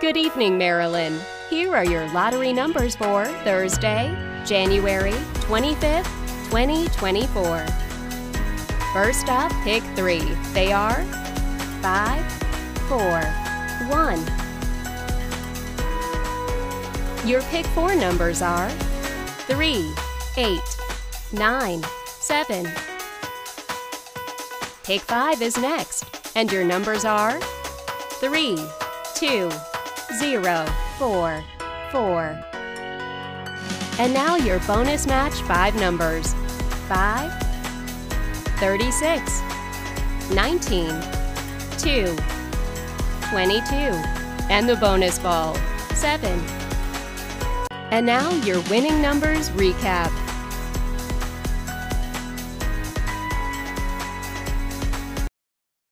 Good evening, Maryland. Here are your lottery numbers for Thursday, January 25th, 2024. First up, pick three. They are 5, 4, 1. Your pick four numbers are 3, 8, 9, 7. Pick five is next, and your numbers are 3, 2, 0, 4, 4. And now your bonus match five numbers 5, 36, 19, 2, 22, and the bonus ball 7. And now your winning numbers recap.